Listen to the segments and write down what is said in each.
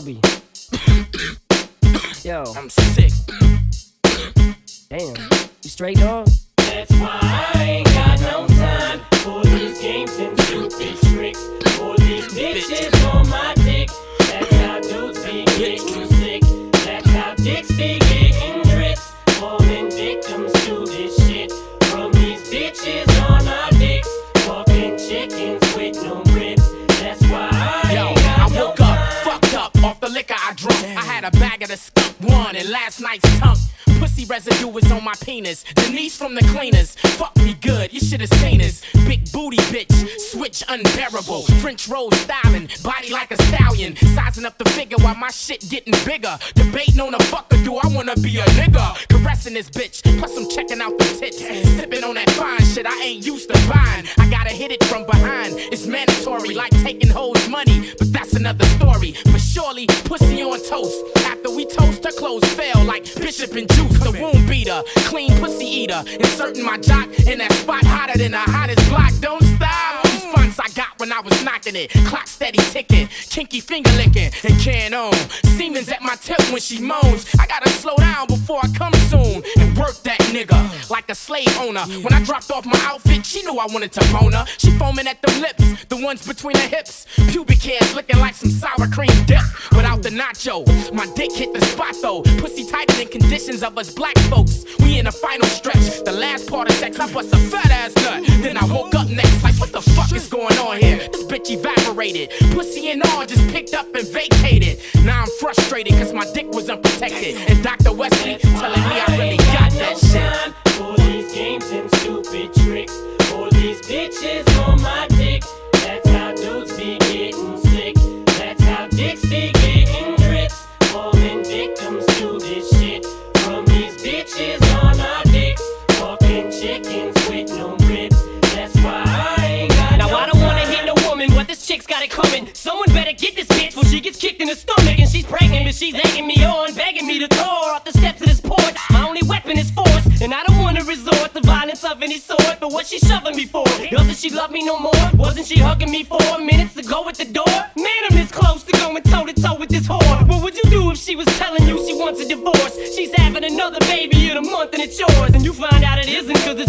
Obie. Yo, I'm sick. damn. You straight dog? That's why I ain't got no time for these games and stupid tricks. For these bitches on my dick. That's how dudes be getting sick. That's how dicks be getting tricks. Falling victims to this last night's tongue. Pussy residue is on my penis. Denise from the cleaners, fuck me good. You should have seen this. Big booty bitch, switch unbearable. French roll styling, body like a stallion. Sizing up the figure while my shit getting bigger. Debating on a fucker, do I wanna be a nigga? Caressing this bitch, plus I'm checking out the tits. Sipping on that fine shit I ain't used to buying. I gotta hit it from behind. Surely, pussy on toast. After we toast, her clothes fell like Bishop and Juice, the womb beater, clean pussy eater. Inserting my jock in that spot hotter than the hottest block. Don't when I was knocking it. Clock steady ticking, kinky finger licking, and can on. Siemens at my tip when she moans. I gotta slow down before I come soon and work that nigga like a slave owner. When I dropped off my outfit, she knew I wanted to bone her. She foaming at the lips, the ones between her hips. Pubic hairs looking like some sour cream dip. Without the nacho, my dick hit the spot though. Pussy tighter than conditions of us black folks. We in the final stretch. The last part of sex, I bust a fat ass nut. Then I woke up next, like what the fuck is going on here? This bitch evaporated. Pussy and all just picked up and vacated. Now I'm frustrated cause my dick was unprotected. And Dr. Wesley Someone better get this bitch before she gets kicked in the stomach. And she's pregnant, but she's egging me on, begging me to throw her off the steps of this porch. My only weapon is force, and I don't wanna resort to violence of any sort. But what she shoving me for? Doesn't she love me no more? Wasn't she hugging me four minutes ago at the door? Man, I'm this close to going toe to toe with this whore. What would you do if she was telling you she wants a divorce? She's having another baby in a month and it's yours.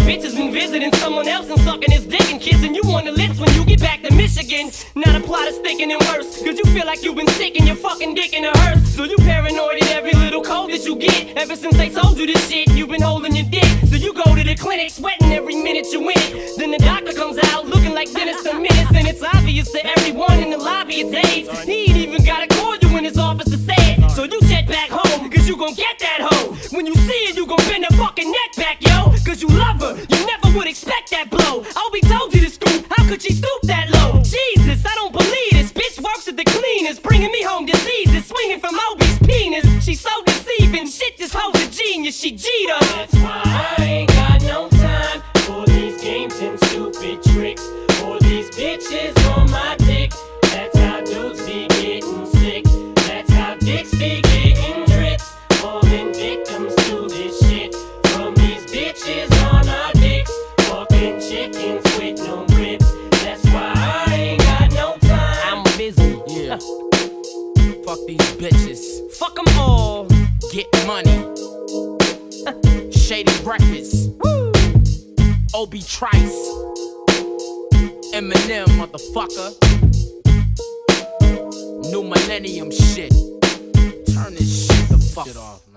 Isn't, cause this bitch has been visiting someone else and sucking his dick and kissing you on the lips when you get back to Michigan. Now the plot is thinking and worse, cause you feel like you've been sticking your fucking dick in a hearse. So you paranoid at every little cold that you get. Ever since they told you this shit, you've been holding your dick. So you go to the clinic, sweating every minute you in it. Then the doctor comes out looking like Dennis the Menace, and it's obvious to everyone in the lobby it's AIDS. He ain't even gotta call you in his office to say it. So you jet back home, cause you gon' get that hoe. When you see it, you gon' bend her Cause you love her, you never would expect that blow. I'll be told you to scoop, how could she stoop that low? Jesus, I don't believe this. Bitch works at the cleaners, bringing me home diseases, swinging from Obie's penis. She's so deceiving, shit, this hoe's a genius, she Jeter. That's why I ain't got no time for these games and stupid tricks. For these bitches on my dick. That's how dudes be getting sick. That's how dicks be getting tricks. Falling victims Shady breakfast. Obie Trice. Eminem, motherfucker. New millennium shit. Turn this shit the fuck off.